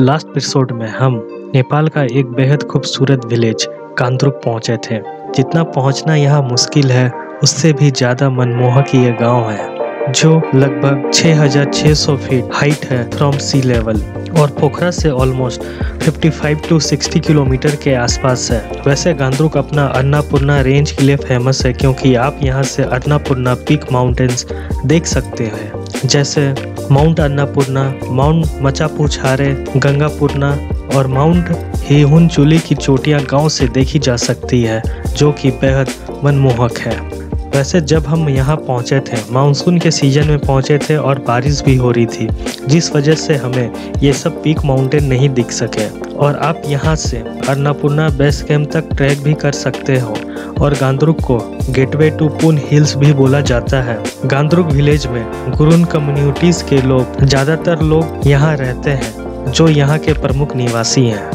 Last episode में हम नेपाल का एक बेहद खूबसूरत विलेज कांद्रुक पहुँचे थे। जितना पहुँचना यहाँ मुश्किल है उससे भी ज़्यादा मनमोहक ये गाँव है जो लगभग 6,600 फीट हाइट है फ्रॉम सी लेवल और पोखरा से ऑलमोस्ट 55 टू 60 किलोमीटर के आसपास है। वैसे गांद्रुक अपना अन्नापूर्णा रेंज के लिए फ़ेमस है क्योंकि आप यहाँ से अन्नापूर्णा पीक माउंटेन्स देख सकते हैं जैसे माउंट अन्नापूर्णा, माउंट मचापुछारे, गंगापूर्णा और माउंट हेहुन चुली की चोटियाँ गाँव से देखी जा सकती है, जो कि बेहद मनमोहक है। वैसे जब हम यहाँ पहुँचे थे, मानसून के सीज़न में पहुँचे थे और बारिश भी हो रही थी, जिस वजह से हमें ये सब पीक माउंटेन नहीं दिख सके। और आप यहाँ से अन्नापूर्णा बेस कैंप तक ट्रैक भी कर सकते हो। और गांदरुक को गेटवे टू पुन हिल्स भी बोला जाता है। गांदरुक विलेज में गुरुन कम्युनिटीज के लोग, ज़्यादातर लोग यहाँ रहते हैं, जो यहाँ के प्रमुख निवासी हैं।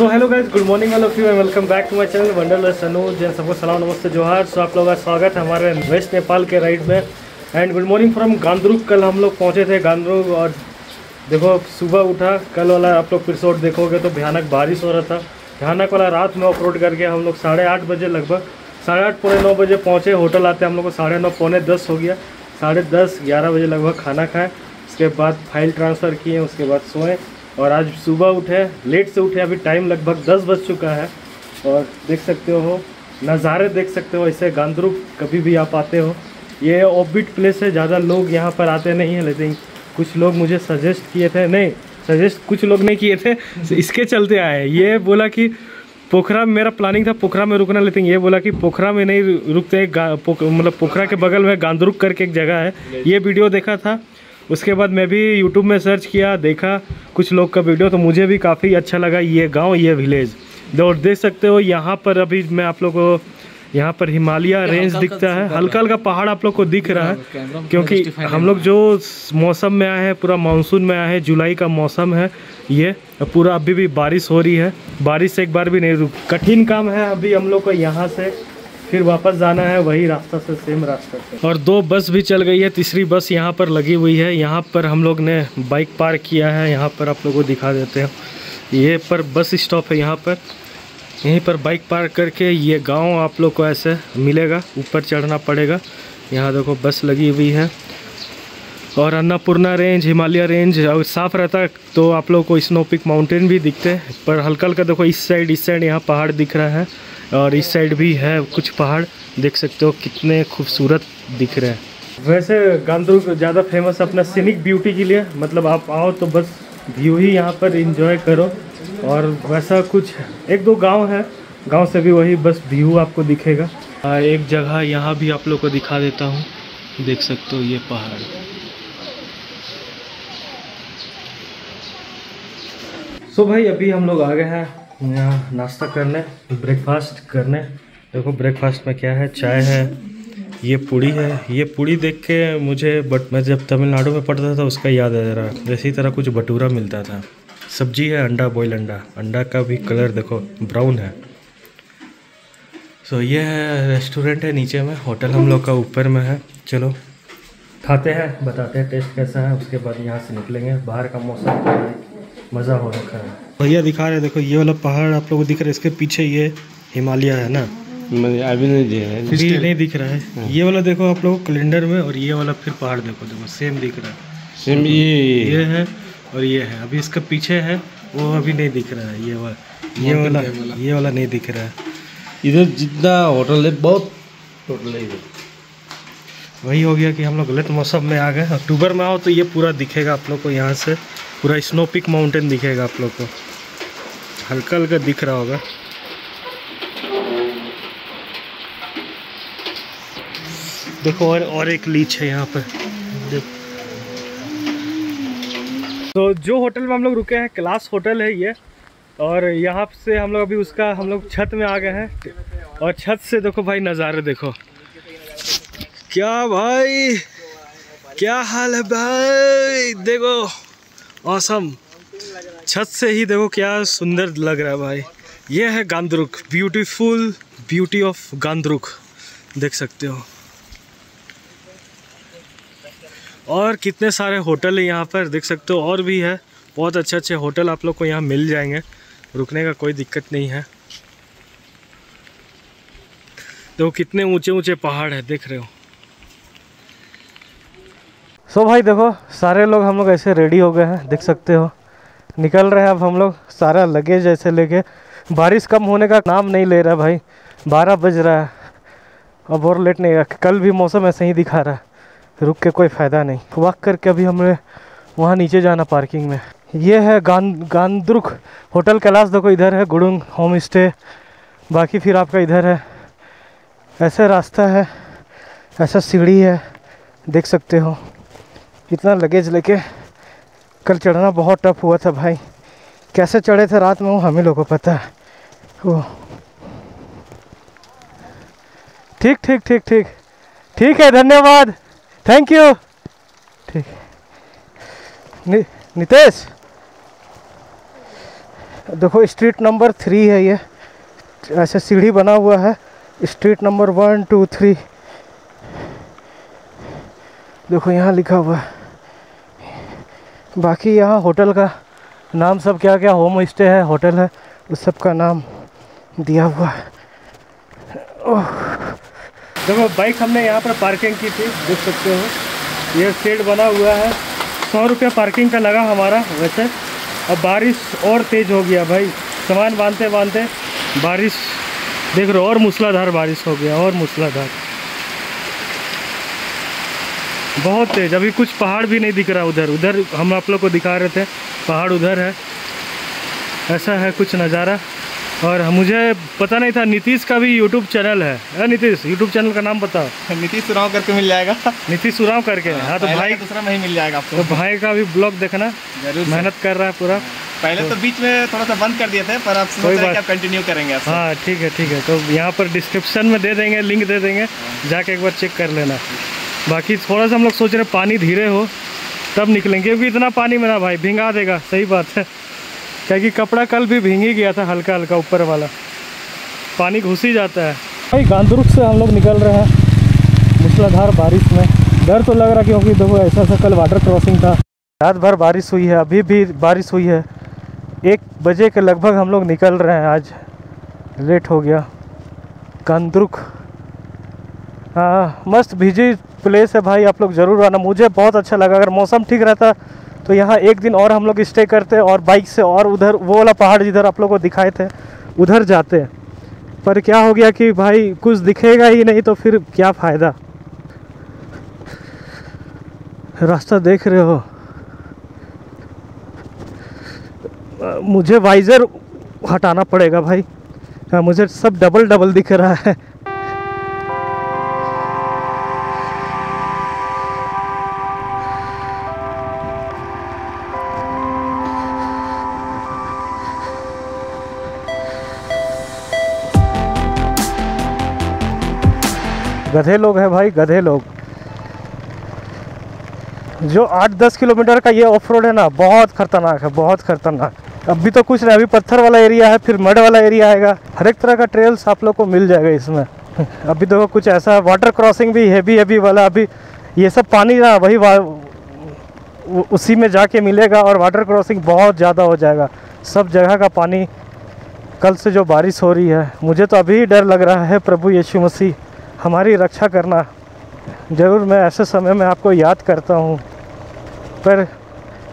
So hello guys good morning all of you and welcome back to my channel wanderless Anuj Jain सबको सलाम नमस्ते जोहार सो आप लोगों का स्वागत है हमारे वेस्ट नेपाल के राइड में and good morning from Ghandruk कल हम लोग पहुँचे थे गांदरुक और देखो, सुबह उठा, कल वाला आप लोग एपिसोड देखोगे तो भयानक बारिश हो रहा था। भयानक वाला रात में ऑफ़ करके हम लोग साढ़े आठ बजे लगभग, साढ़े आठ, पौने नौ बजे पहुँचे, होटल आते हम लोग को साढ़े नौ, पौने दस हो गया। साढ़े दस, ग्यारह बजे लगभग खाना खाएँ, उसके बाद फ़ाइल ट्रांसफ़र किए, उसके बाद सोए। और आज सुबह उठे लेट से उठे अभी टाइम लगभग दस बज चुका है। और देख सकते हो नज़ारे देख सकते हो ऐसे गांधरुक कभी भी आप आते हो। ये ऑबिट प्लेस है ज़्यादा लोग यहाँ पर आते नहीं हैं लेकिन कुछ लोग मुझे सजेस्ट किए थे। नहीं सजेस्ट कुछ लोग नहीं किए थे इसके चलते आए ये बोला कि पोखरा में मेरा प्लानिंग था पोखरा में रुकना लेकिन ये बोला कि पोखरा में नहीं रुकते पोख, मतलब पोखरा के बगल में गांधरुक करके एक जगह है। ये वीडियो देखा था। उसके बाद मैं भी यूट्यूब में सर्च किया देखा कुछ लोग का वीडियो तो मुझे भी काफ़ी अच्छा लगा ये गाँव ये विलेज और देख सकते हो यहाँ पर अभी मैं आप लोग को यहाँ पर हिमालय रेंज दिखता है। हल्का हल्का पहाड़ आप लोग को दिख रहा है क्योंकि हम लोग जो मौसम में आए हैं पूरा मानसून में आए हैं जुलाई का मौसम है ये पूरा अभी भी बारिश हो रही है। बारिश से एक बार भी नहीं रुक कठिन काम है अभी हम लोग को यहाँ से। फिर वापस जाना है, वही रास्ता से सेम रास्ता से। और दो बस भी चल गई है, तीसरी बस यहाँ पर लगी हुई है। यहाँ पर हम लोग ने बाइक पार्क किया है, यहाँ पर आप लोगों को दिखा देते हैं। ये पर बस स्टॉप है यहाँ पर। यहीं पर बाइक पार्क करके ये गाँव आप लोग को ऐसे मिलेगा, ऊपर चढ़ना पड़ेगा। यहाँ देखो बस लगी हुई है। और अन्नापूर्णा रेंज, हिमालय रेंज अगर साफ़ रहता तो आप लोग को स्नोपिक माउंटेन भी दिखते पर हल्का हल्का देखो, इस साइड इस साइड यहाँ पहाड़ दिख रहा है। और इस साइड भी है कुछ पहाड़ देख सकते हो कितने खूबसूरत दिख रहे हैं। वैसे गांधुर ज़्यादा फ़ेमस अपना सीनिक ब्यूटी के लिए मतलब आप आओ तो बस व्यू ही यहाँ पर इंजॉय करो। और वैसा कुछ एक दो गाँव है गाँव से भी वही बस व्यू आपको दिखेगा। एक जगह यहाँ भी आप लोग को दिखा देता हूँ। देख सकते हो ये पहाड़। सो भाई अभी हम लोग आ गए हैं यहाँ नाश्ता करने ब्रेकफास्ट करने। देखो ब्रेकफास्ट में क्या है? चाय है ये पूड़ी है। ये पूड़ी देख के मुझे बट मैं जब तमिलनाडु में पढ़ता था उसका याद आ रहा। है इसी तरह कुछ भटूरा मिलता था। सब्ज़ी है अंडा बॉयल अंडा। अंडा का भी कलर देखो ब्राउन है। सो so, ये है रेस्टोरेंट है नीचे में। होटल हम लोग का ऊपर में है। चलो। खाते हैं बताते हैं टेस्ट कैसा है। उसके बाद यहाँ से निकलेंगे। बाहर का मौसम मज़ा हो रखा है। भैया दिखा रहे देखो ये वाला पहाड़ आप लोग को दिख रहा है इसके पीछे ये हिमालय है ना? अभी नहीं दिख रहा है नहीं दिख रहा है। हाँ। ये वाला देखो आप लोग कैलेंडर में और ये वाला फिर पहाड़ देखो देखो सेम दिख रहा है। सेम ये। ये है और ये है। अभी इसका पीछे है वो अभी नहीं दिख रहा है ये वाला ये वाला ये वाला नहीं दिख रहा है। इधर जितना होटल है बहुत होटल है इधर। वही हो गया कि हम लोग गलत मौसम में आ गए। अक्टूबर में आओ तो ये पूरा दिखेगा आप लोग को यहाँ से। पूरा स्नो पिक माउंटेन दिखेगा आप लोग को। हल्का हल्का दिख रहा होगा। देखो, और और एक लीच है यहाँ पर। तो जो होटल में हम लोग रुके हैं, क्लास होटल है ये। और यहाँ से हम लोग अभी उसका, हम लोग छत में आ गए हैं। और छत से देखो भाई, नज़ारे देखो। क्या भाई? क्या हाल है भाई? देखो औसम छत से ही देखो क्या सुंदर लग रहा है भाई। ये है Ghandruk beautiful beauty of Ghandruk देख सकते हो। और कितने सारे होटल है यहाँ पर, देख सकते हो, और भी है। बहुत अच्छे अच्छे होटल आप लोग को यहाँ मिल जाएँगे, रुकने का कोई दिक्कत नहीं है। देखो कितने ऊँचे ऊँचे पहाड़ है, देख रहे हो। सो so भाई देखो, सारे लोग हम लोग ऐसे रेडी हो गए हैं, देख सकते हो। निकल रहे हैं अब हम लोग, सारा लगेज ऐसे लेके। बारिश कम होने का नाम नहीं ले रहा भाई। बारह बज रहा है। अब और लेट नहीं रहा कल भी मौसम ऐसे ही दिखा रहा है। रुक के कोई फ़ायदा नहीं। वॉक करके अभी हमें वहाँ नीचे जाना पार्किंग में। ये है गान गांदरुक होटल कैलाश। देखो, इधर है गुडुंग होम स्टे बाकी फिर आपका इधर है। ऐसा रास्ता है, ऐसा सीढ़ी है, देख सकते हो। इतना लगेज लेके कल चढ़ना बहुत टफ हुआ था भाई। कैसे चढ़े थे रात में वो हमें लोगों को पता है। वो। ठीक ठीक ठीक ठीक। ठीक है धन्यवाद। थैंक यू ठीक। नि, नितेश। देखो स्ट्रीट नंबर थ्री है ये। ऐसे सीढ़ी बना हुआ है। Street number one two three देखो यहाँ लिखा हुआ है। बाकी यहाँ होटल का नाम सब क्या क्या होम स्टे है, होटल है, उस सब का नाम दिया हुआ है। देखो, बाइक हमने यहाँ पर पार्किंग की थी, देख सकते हो। ये शेड बना हुआ है। सौ रुपया पार्किंग का लगा हमारा, वैसे। अब बारिश और तेज़ हो गया भाई। सामान बांधते बांधते बारिश, देख रहे हो, और मूसलाधार बारिश हो गया, और मूसलाधार। बहुत तेज़ अभी कुछ पहाड़ भी नहीं दिख रहा उधर। उधर हम आप लोग को दिखा रहे थे पहाड़ उधर है। ऐसा है कुछ नज़ारा। और मुझे पता नहीं था नीतीश का भी यूट्यूब चैनल है। है नीतीश यूट्यूब चैनल का नाम बताओ। नीतीश सुराव करके मिल जाएगा। नीतीश उराव करके? हाँ तो भाई दूसरा में ही मिल जाएगा आपको। तो भाई का भी ब्लॉग देखना। ज़रूर मेहनत कर रहा है पूरा। पहले तो बीच में थोड़ा सा बंद कर दिए थे पर आप कोई सोच रहे बात- कंटिन्यू करेंगे हाँ ठीक है ठीक है। तो यहाँ पर डिस्क्रिप्शन में दे देंगे लिंक दे देंगे। जाके एक बार चेक कर लेना। बाकी थोड़ा सा हम लोग सोच रहे पानी धीरे हो, तब निकलेंगे, क्योंकि इतना पानी में ना भाई भिंगा देगा, सही बात है। क्योंकि कपड़ा कल भी भींग ही गया था हल्का हल्का ऊपर वाला। पानी घुस ही जाता है। भाई गांधुरुक से हम लोग निकल रहे हैं, मूसलाधार बारिश में। डर तो लग रहा क्योंकि देखो ऐसा सा कल वाटर क्रॉसिंग था। रात भर बारिश हुई है, अभी भी बारिश हुई है। एक बजे के लगभग हम लोग निकल रहे हैं आज। लेट हो गया। गांधरुक हाँ मस्त, भीजी प्लेस है भाई, आप लोग ज़रूर आना। मुझे बहुत अच्छा लगा। अगर मौसम ठीक रहता तो यहाँ एक दिन और हम लोग स्टे करते और बाइक से और उधर, वो वाला पहाड़ जिधर आप लोग को दिखाए थे, उधर जाते। पर क्या हो गया कि भाई, कुछ दिखेगा ही नहीं तो फिर क्या फ़ायदा? रास्ता देख रहे हो। मुझे वाइज़र हटाना पड़ेगा भाई। हाँ मुझे सब डबल डबल दिख रहा है। गधे लोग हैं भाई, गधे लोग। जो आठ दस किलोमीटर का ये ऑफ़ रोड है ना, बहुत खतरनाक है, बहुत खतरनाक। अभी तो कुछ नहीं, अभी पत्थर वाला एरिया है, फिर मड वाला एरिया आएगा। हर एक तरह का ट्रेल्स आप लोग को मिल जाएगा इसमें। अभी देखो कुछ ऐसा है वाटर क्रॉसिंग भी हैवी हैवी वाला, अभी ये सब पानी ना, वही उसी में जाके मिलेगा और वाटर क्रॉसिंग बहुत ज़्यादा हो जाएगा। सब जगह का पानी, कल से जो बारिश हो रही है, मुझे तो अभी डर लग रहा है प्रभु यीशु मसीह। हमारी रक्षा करना ज़रूर मैं ऐसे समय में आपको याद करता हूँ, पर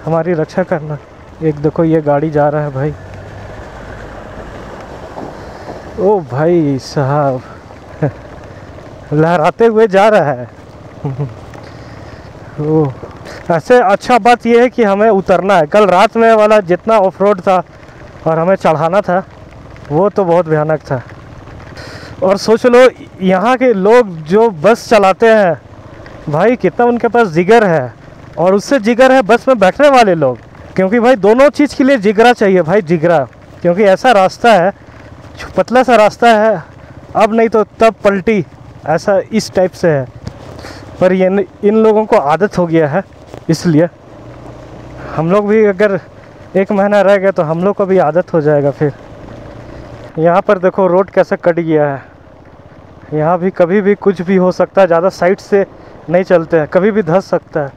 हमारी रक्षा करना, एक देखो ये गाड़ी जा रहा है भाई। ओ भाई साहब, लहराते हुए जा रहा है। ओ, ऐसे अच्छा बात यह है कि हमें उतरना है। कल रात में वाला जितना ऑफ़ रोड था और हमें चढ़ाना था, वो तो बहुत भयानक था। और सोच लो, यहाँ के लोग जो बस चलाते हैं, भाई कितना उनके पास जिगर है। और उससे जिगर है, बस में बैठने वाले लोग। क्योंकि भाई दोनों चीज़ के लिए जिगरा चाहिए, भाई जिगरा। क्योंकि ऐसा रास्ता है पतला सा रास्ता है। अब नहीं तो तब पलटी, ऐसा इस टाइप से है। पर ये इन लोगों को आदत हो गया है, इसलिए। हम लोग भी अगर एक महीना रह गए तो हम लोग को भी आदत हो जाएगा फिर। यहाँ पर देखो, रोड कैसे कट गया है। यहाँ भी कभी भी कुछ भी हो सकता है, ज़्यादा साइड से नहीं चलते हैं, कभी भी धस सकता है।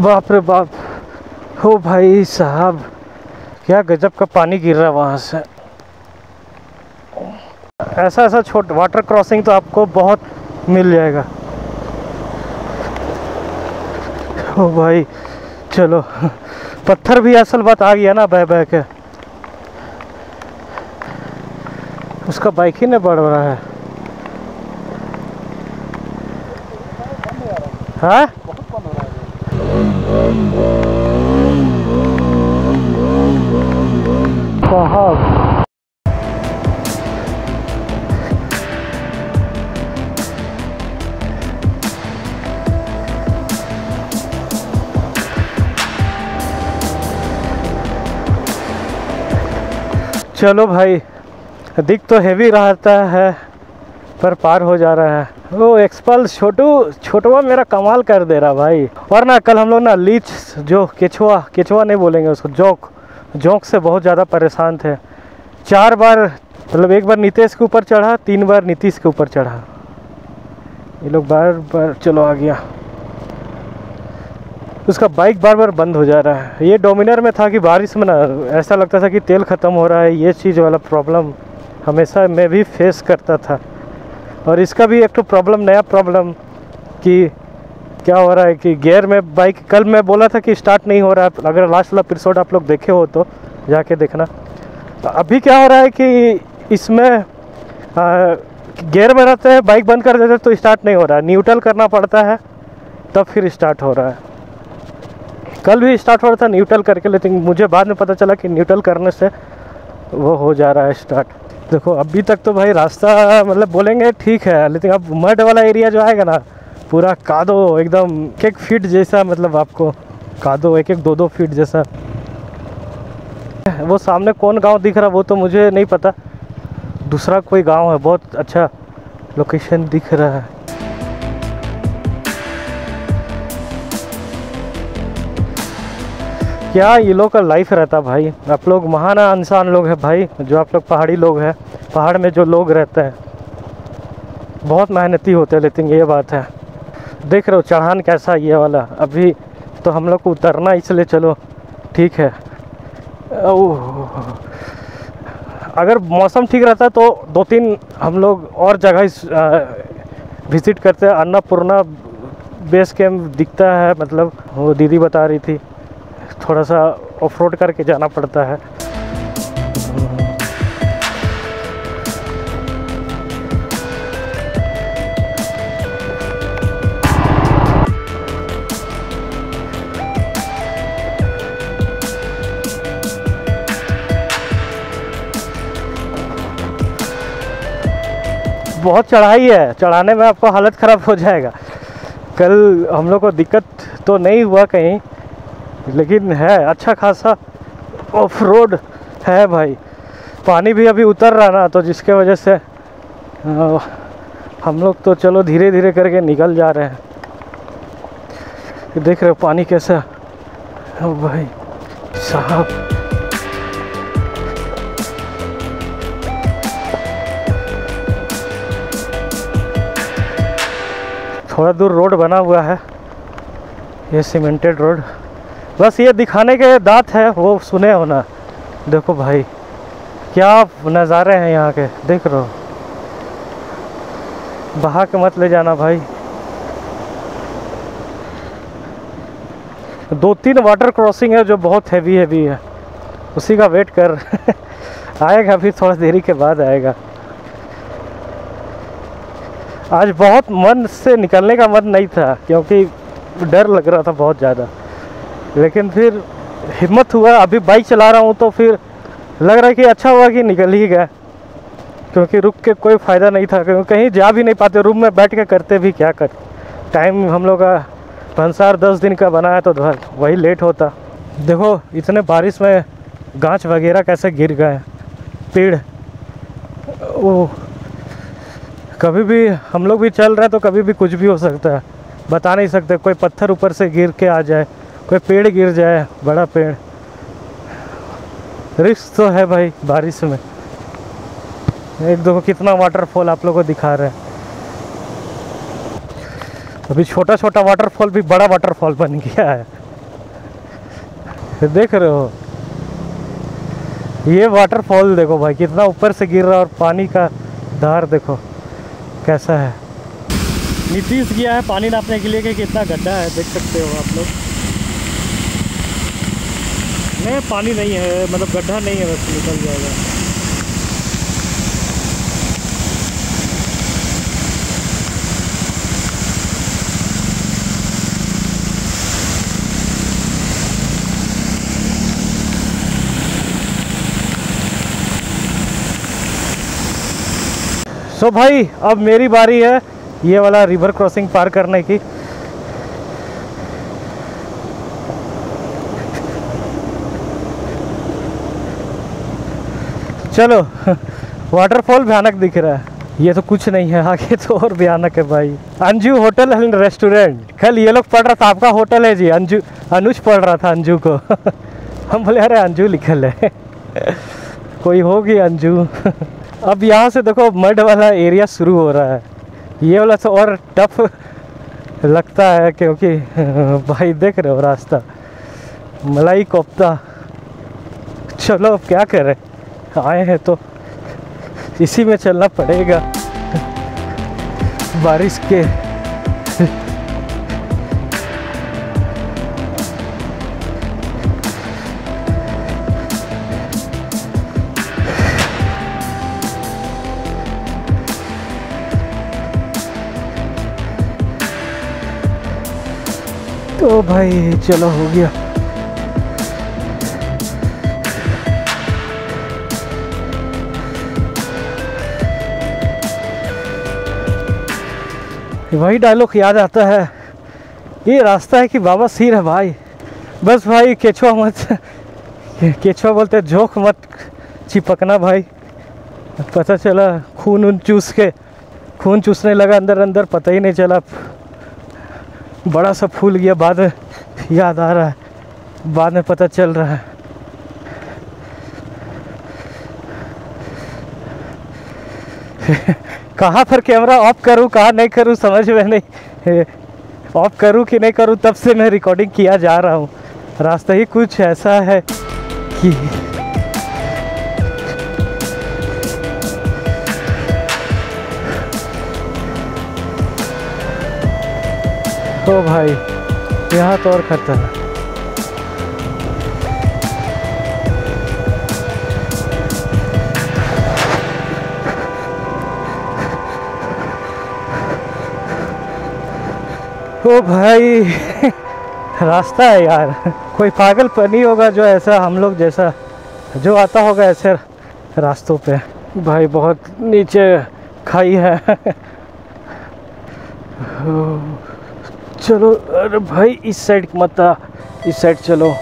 बाप रे बाप। हो भाई साहब, क्या गजब का पानी गिर रहा है वहाँ से। ऐसा ऐसा छोट वाटर क्रॉसिंग तो आपको बहुत मिल जाएगा। ओ भाई, चलो। पत्थर भी असल बात आ गया ना बह बह के। उसका बाइक ही नहीं बढ़ रहा है। हाँ? चलो भाई, दिख तो हैवी रहता है, पर पार हो जा रहा है। वो एक्सपल्स छोटू, छोटवा मेरा कमाल कर दे रहा भाई। और ना कल हम लोग ना लीच जो केचुआ केचुआ नहीं बोलेंगे उसको, जोंक जोंक से बहुत ज़्यादा परेशान थे। चार बार मतलब एक बार नीतीश के ऊपर चढ़ा, तीन बार नीतीश के ऊपर चढ़ा। ये लोग बार बार, चलो आ गया। उसका बाइक बार बार बंद हो जा रहा है। ये डोमिनर में था कि बारिश में ना, ऐसा लगता था कि तेल ख़त्म हो रहा है। ये चीज़ वाला प्रॉब्लम हमेशा मैं भी फेस करता था। और इसका भी एक तो प्रॉब्लम नया प्रॉब्लम कि क्या हो रहा है कि गियर में बाइक कल मैं बोला था कि स्टार्ट नहीं हो रहा है। अगर लास्ट वाला एपिसोड आप लोग देखे हो तो जाके देखना। तो अभी क्या हो रहा है कि इसमें गियर में रहते हैं बाइक बंद कर देते तो स्टार्ट नहीं हो रहा है। न्यूट्रल करना पड़ता है, तब तो फिर स्टार्ट हो रहा है। कल भी स्टार्ट हो रहा था न्यूट्रल करके, लेकिन मुझे बाद में पता चला कि न्यूट्रल करने से वो हो जा रहा है स्टार्ट देखो, अभी तक तो भाई रास्ता मतलब बोलेंगे ठीक है, लेकिन अब मड वाला एरिया जो आएगा ना, पूरा कादो, एकदम एक एक फीट जैसा मतलब आपको कादो एक एक दो दो फीट जैसा। वो सामने कौन गाँव दिख रहा, वो तो मुझे नहीं पता। दूसरा कोई गाँव है, बहुत अच्छा लोकेशन दिख रहा है। क्या ये लोग का लाइफ रहता भाई? आप लोग महान इंसान लोग हैं भाई, जो आप लोग पहाड़ी लोग हैं। पहाड़ में जो लोग रहते हैं, बहुत मेहनती होते हैं, लेकिन ये बात है। देख रहे हो चढ़ान कैसा ये वाला। अभी तो हम लोग को उतरना इसलिए चलो, ठीक है। ओह। अगर मौसम ठीक रहता तो दो तीन हम लोग और जगह विज़िट करते हैं। अन्नपूर्णा बेस कैम्प दिखता है मतलब वो दीदी बता रही थी। थोड़ा सा ऑफ़ रोड करके जाना पड़ता है। बहुत चढ़ाई है। चढ़ाने में आपको हालत ख़राब हो जाएगा। कल हम लोग को दिक्कत तो नहीं हुआ कहीं लेकिन है अच्छा खासा ऑफ़ रोड है भाई। पानी भी अभी उतर रहा ना तो जिसके वजह से हम लोग तो चलो धीरे धीरे करके निकल जा रहे हैं। देख रहे हो पानी कैसा ओ भाई, साहब। थोड़ा दूर रोड बना हुआ है, ये सीमेंटेड रोड। बस ये दिखाने के दांत है, वो सुने हो ना। देखो भाई, क्या नज़ारे हैं यहाँ के, देख रहे हो। बहा के मत ले जाना भाई। दो तीन वाटर क्रॉसिंग है जो बहुत हैवी हैवी है। उसी का वेट कर। आएगा फिर थोड़ा देरी के बाद आएगा। आज बहुत मन से निकलने का मन नहीं था, क्योंकि डर लग रहा था बहुत ज़्यादा। लेकिन फिर हिम्मत हुआ, अभी बाइक चला रहा हूँ तो फिर लग रहा है कि अच्छा हुआ कि निकल ही गया। क्योंकि रुक के कोई फ़ायदा नहीं था, क्योंकि कहीं जा भी नहीं पाते, रूम में बैठ के करते भी क्या कर। टाइम हम लोग का भंसार दस दिन का बना है तो वही लेट होता। देखो, इतने बारिश में गांच वगैरह कैसे गिर गए, पेड़। ओह कभी भी हम लोग भी चल रहे हैं तो कभी भी कुछ भी हो सकता है। बता नहीं सकते, कोई पत्थर ऊपर से गिर के आ जाए। कोई पेड़ गिर जाए, बड़ा पेड़। रिस्क तो है भाई, बारिश में। एक देखो कितना वाटरफॉल आप लोगों को दिखा रहे हैं। अभी छोटा छोटा वाटरफॉल भी बड़ा वाटरफॉल बन गया है। देख रहे हो। ये वाटरफॉल देखो भाई, कितना ऊपर से गिर रहा है और पानी का धार देखो, कैसा है। नीतीश गया है, पानी नापने के लिए कि कितना गड्ढा है, देख सकते हो आप लोग। नहीं पानी नहीं है मतलब गड्ढा नहीं है, बस निकल जाएगा। सो भाई, अब मेरी बारी है ये वाला रिवर क्रॉसिंग पार करने की। चलो वाटरफॉल भयानक दिख रहा है। ये तो कुछ नहीं है, आगे तो और भयानक है भाई। Anju hotel and restaurant. कल ये लोग पढ़ रहा था, आपका होटल है जी। अंजू, अनुज पढ़ रहा था अंजू को। हम बोले, अरे, अंजू लिखल है। कोई होगी अंजू? अब यहाँ से देखो मड वाला एरिया शुरू हो रहा है। ये वाला तो और टफ लगता है, क्योंकि भाई देख रहे हो रास्ता। मलाई कोफ्ता। चलो, अब क्या करें? आए हैं तो इसी में चलना पड़ेगा। बारिश के तो भाई चलो हो गया। वही डायलॉग याद आता है। ये रास्ता है कि बाबा सिर है भाई। बस भाई केचुआ मत केचुआ बोलते, झोंक मत, चिपकना भाई। पता चला, खून उन चूस के खून चूसने लगा, अंदर अंदर पता ही नहीं चला। बड़ा सा फूल गया, बाद में याद आ रहा है। बाद में पता चल रहा है। कहाँ पर कैमरा ऑफ़ करूँ, कहाँ नहीं करूँ, समझ में नहीं। ऑफ़ करूँ कि नहीं करूँ, तब से मैं रिकॉर्डिंग किया जा रहा हूँ। रास्ता ही कुछ ऐसा है कि ओ भाई, यहाँ तो और खतरा ओ भाई, रास्ता है यार। कोई पागल नहीं होगा जो ऐसा हम लोग जैसा, जो आता होगा ऐसे रास्तों पे। भाई, बहुत नीचे खाई है। चलो, अरे भाई, इस साइड मत आ, इस साइड चलो।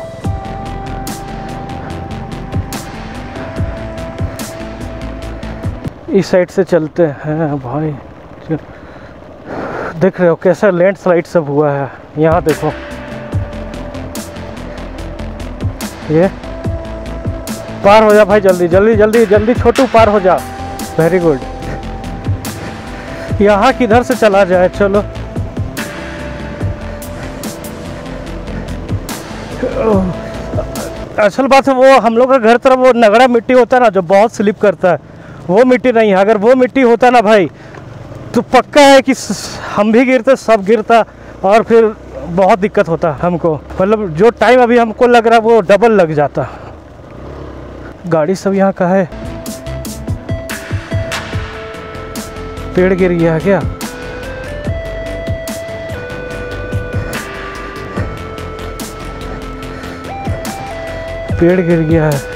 इस साइड से चलते हैं, भाई। चल- देख रहे हो कैसा लैंडस्लाइड सब हुआ है। यहाँ देखो। ये? पार हो जा भाई जल्दी जल्दी जल्दी जल्दी छोटू पार हो जा। वेरी गुड यहाँ किधर से चला जाए? चलो। असल बात है वो हम लोग का घर तरफ़ वो नगड़ा मिट्टी होता है ना, जो बहुत स्लिप करता है। वो मिट्टी नहीं है। अगर वो मिट्टी होता ना भाई तो पक्का है कि हम भी गिरते, सब गिरता और फिर बहुत दिक्कत होता हमको। मतलब जो टाइम अभी हमको लग रहा वो डबल लग जाता। गाड़ी सब यहाँ का है। पेड़ गिर गया क्या? पेड़ गिर गया है।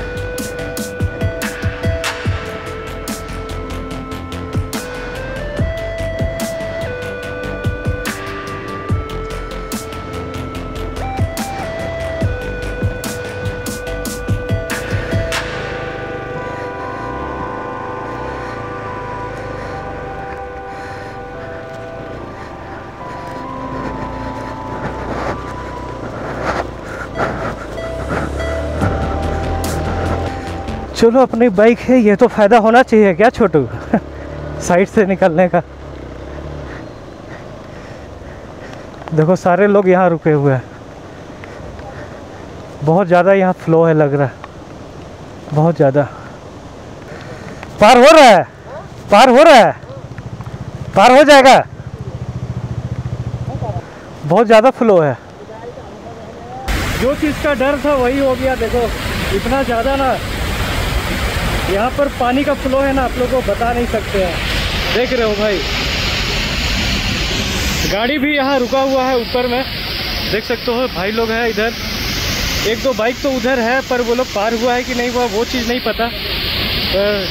चलो, अपनी बाइक है, ये तो फ़ायदा होना चाहिए क्या छोटू? साइड से निकलने का। देखो, सारे लोग यहाँ रुके हुए हैं। बहुत ज़्यादा यहाँ फ्लो है लग रहा है। बहुत ज़्यादा। पार हो रहा है। पार हो रहा है। पार हो जाएगा। बहुत ज़्यादा फ्लो है। जो चीज़ का डर था, वही हो गया। देखो, इतना ज़्यादा ना यहाँ पर पानी का फ्लो है ना, आप लोगों को बता नहीं सकते हैं। देख रहे हो भाई। गाड़ी भी यहाँ रुका हुआ है ऊपर में। देख सकते हो, भाई लोग हैं इधर। एक दो बाइक तो उधर है, पर वो लोग पार हुआ है कि नहीं हुआ, वो चीज़ नहीं पता।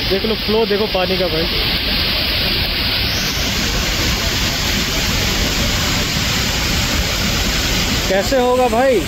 देख लो, फ्लो देखो पानी का भाई। कैसे होगा भाई?